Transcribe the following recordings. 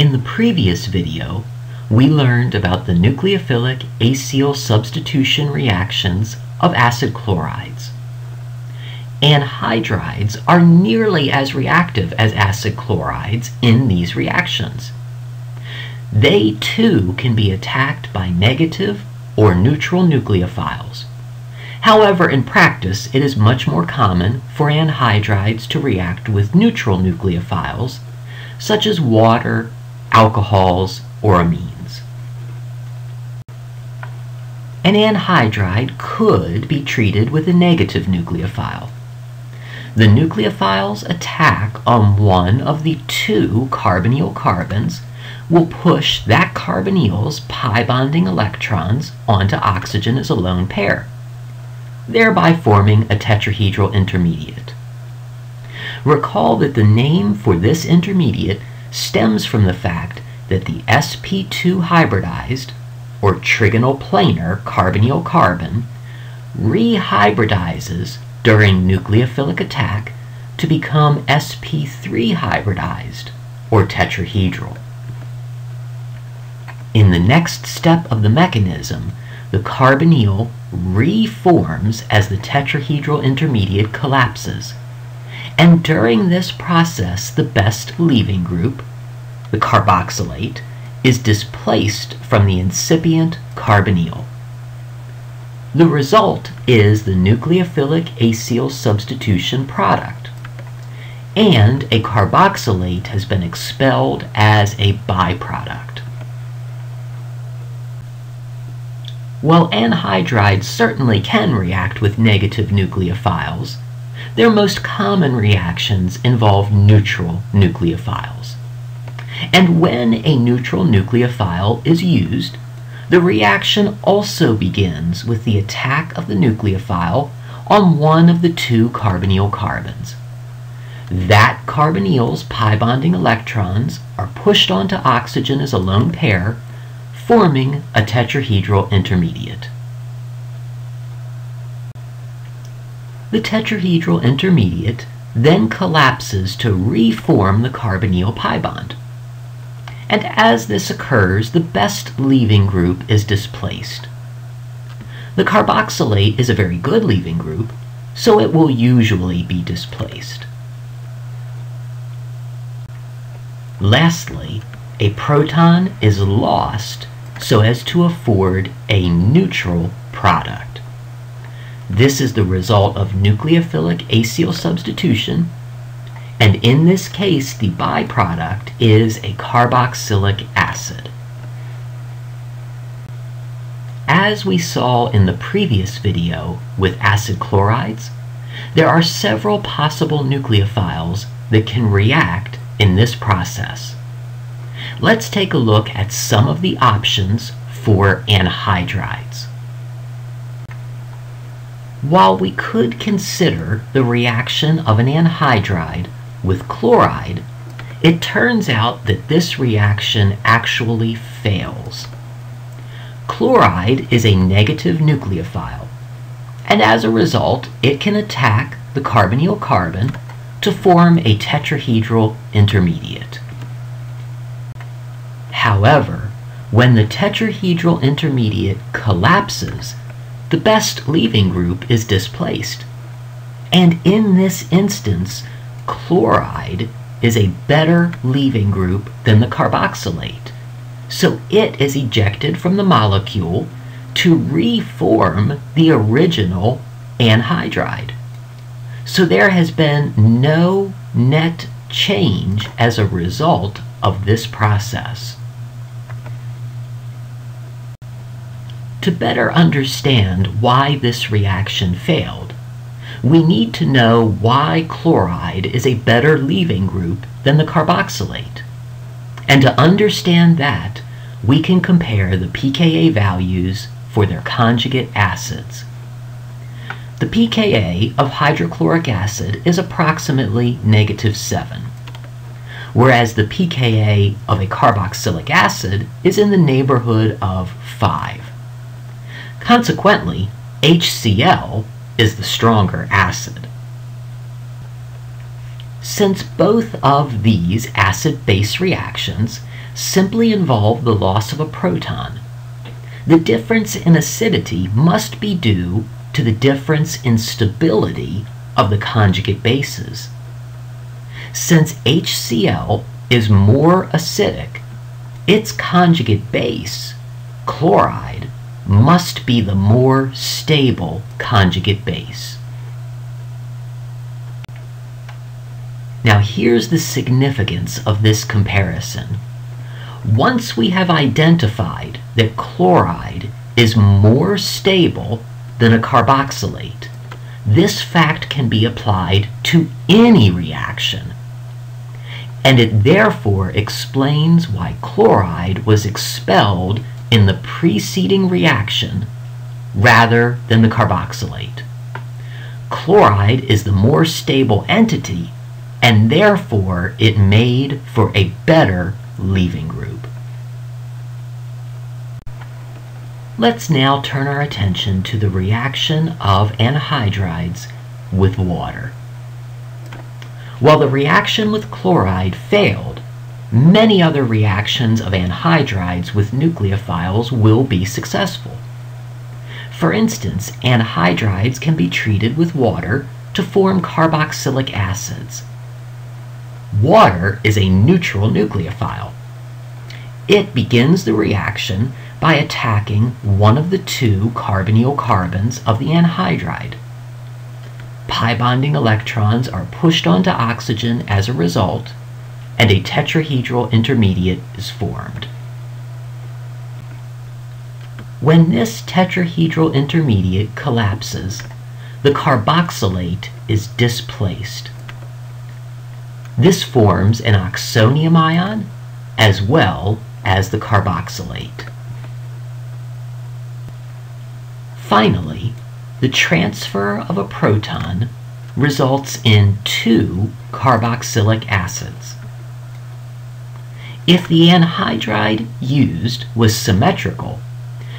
In the previous video, we learned about the nucleophilic acyl substitution reactions of acid chlorides. Anhydrides are nearly as reactive as acid chlorides in these reactions. They too can be attacked by negative or neutral nucleophiles. However, in practice, it is much more common for anhydrides to react with neutral nucleophiles, such as water, alcohols, or amines. An anhydride could be treated with a negative nucleophile. The nucleophile's attack on one of the two carbonyl carbons will push that carbonyl's pi bonding electrons onto oxygen as a lone pair, thereby forming a tetrahedral intermediate. Recall that the name for this intermediate stems from the fact that the sp2 hybridized, or trigonal planar carbonyl carbon, rehybridizes during nucleophilic attack to become sp3 hybridized, or tetrahedral. In the next step of the mechanism, the carbonyl reforms as the tetrahedral intermediate collapses. And during this process, the best leaving group, the carboxylate, is displaced from the incipient carbonyl. The result is the nucleophilic acyl substitution product, and a carboxylate has been expelled as a byproduct. While anhydrides certainly can react with negative nucleophiles, their most common reactions involve neutral nucleophiles. And when a neutral nucleophile is used, the reaction also begins with the attack of the nucleophile on one of the two carbonyl carbons. That carbonyl's pi bonding electrons are pushed onto oxygen as a lone pair forming a tetrahedral intermediate. The tetrahedral intermediate then collapses to reform the carbonyl pi bond. And as this occurs, the best leaving group is displaced. The carboxylate is a very good leaving group, so it will usually be displaced. Lastly, a proton is lost so as to afford a neutral product. This is the result of nucleophilic acyl substitution, and in this case the byproduct is a carboxylic acid. As we saw in the previous video with acid chlorides, there are several possible nucleophiles that can react in this process let's take a look at some of the options for anhydrides. While we could consider the reaction of an anhydride with chloride, it turns out that this reaction actually fails. Chloride is a negative nucleophile, and as a result, it can attack the carbonyl carbon to form a tetrahedral intermediate. However, when the tetrahedral intermediate collapses, the best leaving group is displaced. And in this instance, chloride is a better leaving group than the carboxylate. So it is ejected from the molecule to reform the original anhydride. So there has been no net change as a result of this process. To better understand why this reaction failed, we need to know why chloride is a better leaving group than the carboxylate. And to understand that, we can compare the pKa values for their conjugate acids. The pKa of hydrochloric acid is approximately negative 7, whereas the pKa of a carboxylic acid is in the neighborhood of 5. Consequently, HCl is the stronger acid. Since both of these acid-base reactions simply involve the loss of a proton. The difference in acidity must be due to the difference in stability of the conjugate bases. Since HCl is more acidic, its conjugate base, chloride, Mm-hmm. must be the more stable conjugate base. Now here's the significance of this comparison. Once we have identified that chloride is more stable than a carboxylate, this fact can be applied to any reaction. And it therefore explains why chloride was expelled in the preceding reaction rather than the carboxylate. Chloride is the more stable entity and therefore it made for a better leaving group. Let's now turn our attention to the reaction of anhydrides with water. While the reaction with chloride failed, many other reactions of anhydrides with nucleophiles will be successful. For instance, anhydrides can be treated with water to form carboxylic acids, Water is a neutral nucleophile. It begins the reaction by attacking one of the two carbonyl carbons of the anhydride. Pi bonding electrons are pushed onto oxygen as a result, and a tetrahedral intermediate is formed. When this tetrahedral intermediate collapses, the carboxylate is displaced. This forms an oxonium ion as well as the carboxylate. Finally, the transfer of a proton results in two carboxylic acids. If the anhydride used was symmetrical,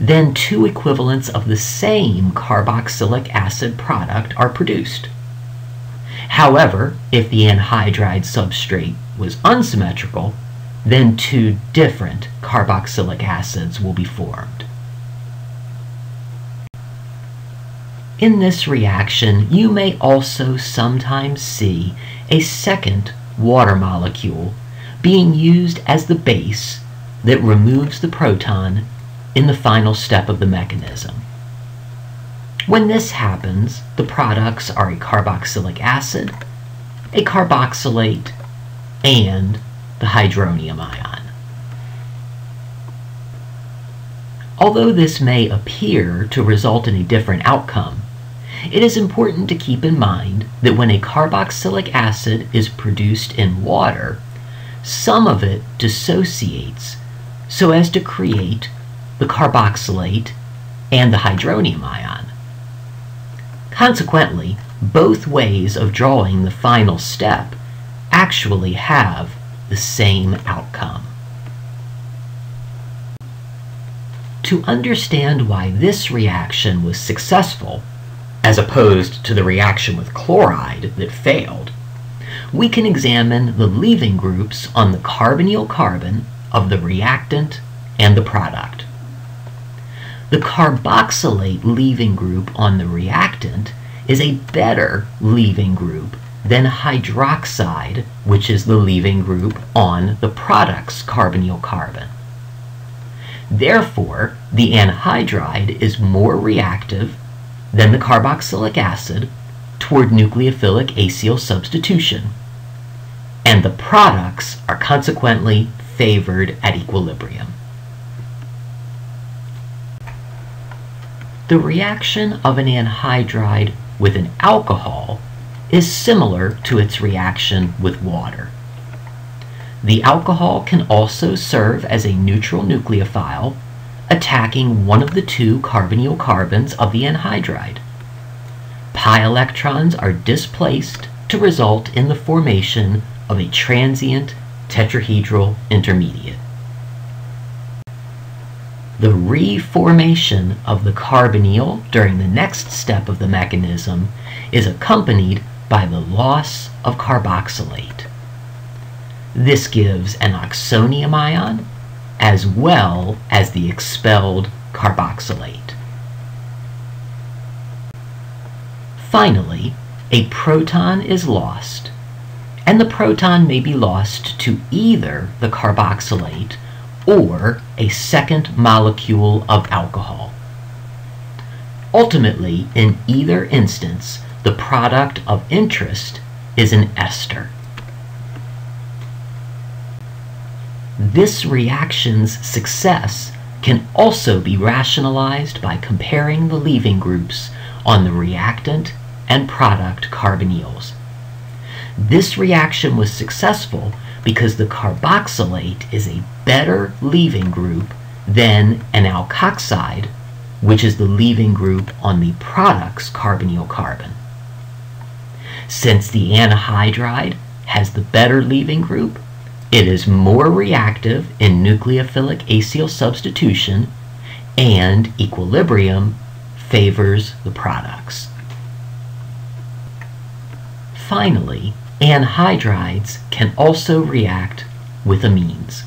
then two equivalents of the same carboxylic acid product are produced. However, if the anhydride substrate was unsymmetrical, then two different carboxylic acids will be formed. In this reaction, you may also sometimes see a second water molecule being used as the base that removes the proton in the final step of the mechanism. When this happens, the products are a carboxylic acid, a carboxylate, and the hydronium ion. Although this may appear to result in a different outcome, it is important to keep in mind that when a carboxylic acid is produced in water, some of it dissociates so as to create the carboxylate and the hydronium ion. Consequently, both ways of drawing the final step actually have the same outcome. To understand why this reaction was successful, as opposed to the reaction with chloride that failed, we can examine the leaving groups on the carbonyl carbon of the reactant and the product. The carboxylate leaving group on the reactant is a better leaving group than hydroxide, which is the leaving group on the product's carbonyl carbon. Therefore, the anhydride is more reactive than the carboxylic acid toward nucleophilic acyl substitution, and the products are consequently favored at equilibrium. The reaction of an anhydride with an alcohol is similar to its reaction with water. The alcohol can also serve as a neutral nucleophile, attacking one of the two carbonyl carbons of the anhydride. Pi electrons are displaced to result in the formation of a transient tetrahedral intermediate. The reformation of the carbonyl during the next step of the mechanism is accompanied by the loss of carboxylate. This gives an oxonium ion as well as the expelled carboxylate. Finally, a proton is lost, and the proton may be lost to either the carboxylate or a second molecule of alcohol. Ultimately, in either instance, the product of interest is an ester. This reaction's success can also be rationalized by comparing the leaving groups on the reactant and product carbonyls. This reaction was successful because the carboxylate is a better leaving group than an alkoxide, which is the leaving group on the product's carbonyl carbon. Since the anhydride has the better leaving group, it is more reactive in nucleophilic acyl substitution and equilibrium favors the products. Finally, anhydrides can also react with amines.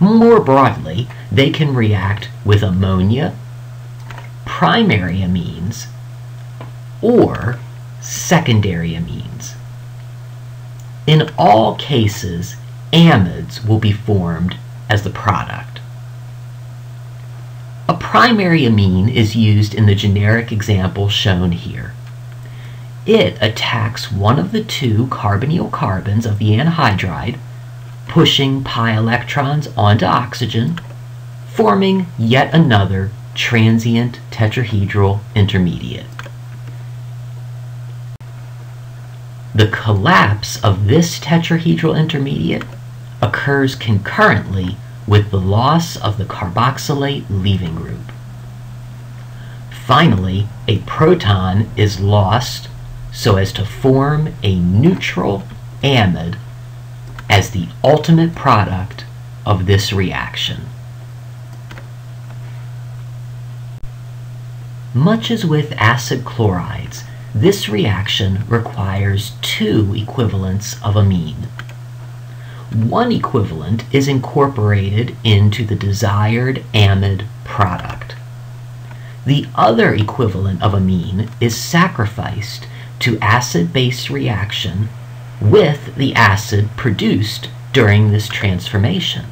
More broadly, they can react with ammonia, primary amines, or secondary amines. In all cases, amides will be formed as the product. A primary amine is used in the generic example shown here. It attacks one of the two carbonyl carbons of the anhydride, pushing pi electrons onto oxygen, forming yet another transient tetrahedral intermediate. The collapse of this tetrahedral intermediate occurs concurrently with the loss of the carboxylate leaving group. Finally, a proton is lost so as to form a neutral amide as the ultimate product of this reaction. Much as with acid chlorides, this reaction requires two equivalents of amine. One equivalent is incorporated into the desired amide product. The other equivalent of amine is sacrificed to acid-base reaction with the acid produced during this transformation.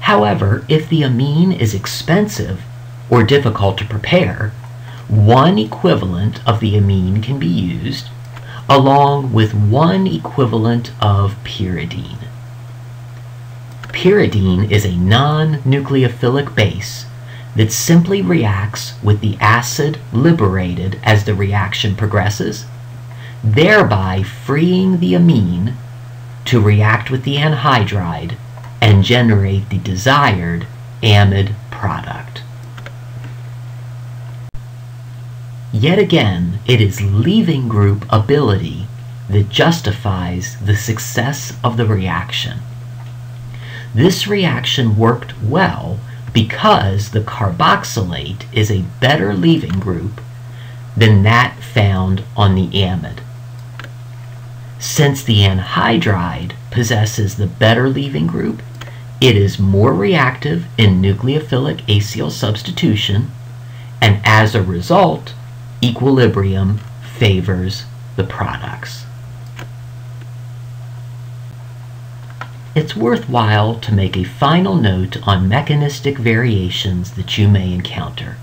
However, if the amine is expensive or difficult to prepare, one equivalent of the amine can be used along with one equivalent of pyridine. Pyridine is a non-nucleophilic base that simply reacts with the acid liberated as the reaction progresses, thereby freeing the amine to react with the anhydride and generate the desired amide product. Yet again, it is leaving group ability that justifies the success of the reaction. This reaction worked well because the carboxylate is a better leaving group than that found on the amide. Since the anhydride possesses the better leaving group, it is more reactive in nucleophilic acyl substitution, and as a result, equilibrium favors the products. It's worthwhile to make a final note on mechanistic variations that you may encounter.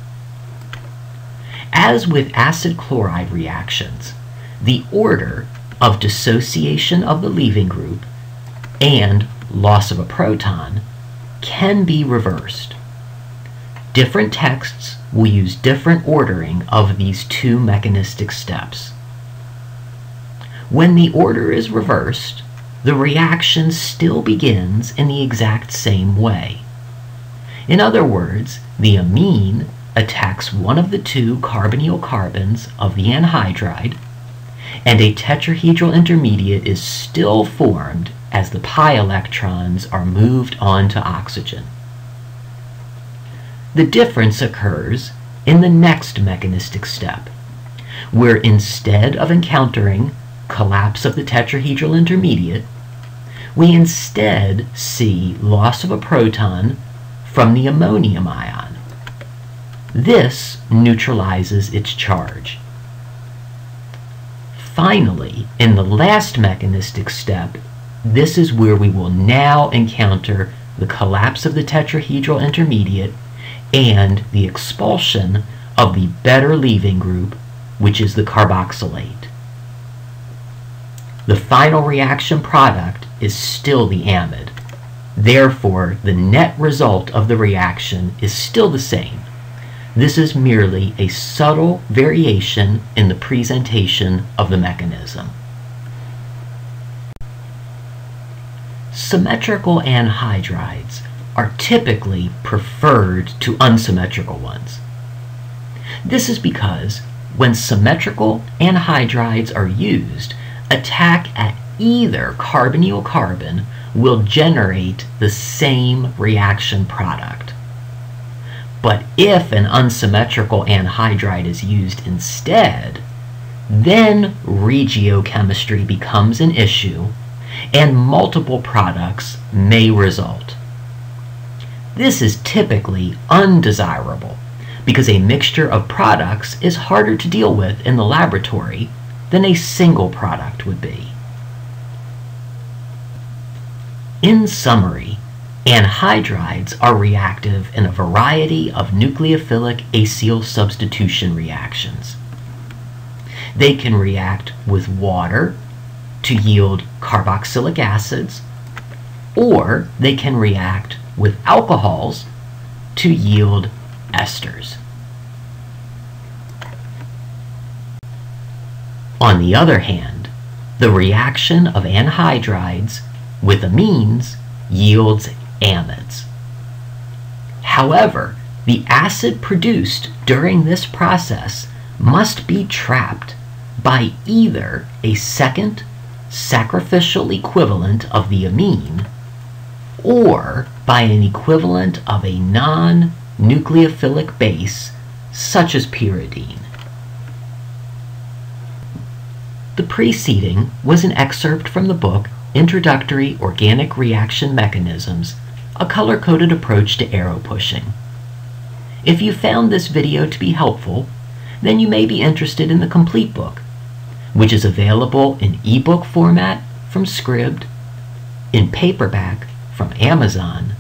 As with acid chloride reactions, the order of dissociation of the leaving group and loss of a proton can be reversed. Different texts will use different ordering of these two mechanistic steps. When the order is reversed, the reaction still begins in the exact same way. In other words, the amine attacks one of the two carbonyl carbons of the anhydride, and a tetrahedral intermediate is still formed as the pi electrons are moved on to oxygen. The difference occurs in the next mechanistic step, where instead of encountering collapse of the tetrahedral intermediate, we instead see loss of a proton from the ammonium ion. This neutralizes its charge. Finally, in the last mechanistic step, this is where we will now encounter the collapse of the tetrahedral intermediate and the expulsion of the better leaving group, which is the carboxylate. The final reaction product is still the amide. Therefore, the net result of the reaction is still the same. This is merely a subtle variation in the presentation of the mechanism. Symmetrical anhydrides are typically preferred to unsymmetrical ones. This is because when symmetrical anhydrides are used, attack at either carbonyl carbon will generate the same reaction product. But if an unsymmetrical anhydride is used instead, then regiochemistry becomes an issue and multiple products may result. This is typically undesirable because a mixture of products is harder to deal with in the laboratory than a single product would be. In summary, anhydrides are reactive in a variety of nucleophilic acyl substitution reactions. They can react with water to yield carboxylic acids, or they can react with alcohols to yield esters. On the other hand, the reaction of anhydrides with amines yields amides. However, the acid produced during this process must be trapped by either a second sacrificial equivalent of the amine or by an equivalent of a non-nucleophilic base such as pyridine. The preceding was an excerpt from the book Introductory Organic Reaction Mechanisms, a color-coded approach to arrow pushing. If you found this video to be helpful, then you may be interested in the complete book, which is available in ebook format from Scribd, in paperback from Amazon,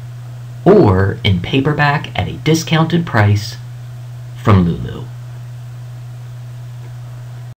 or in paperback at a discounted price from Lulu.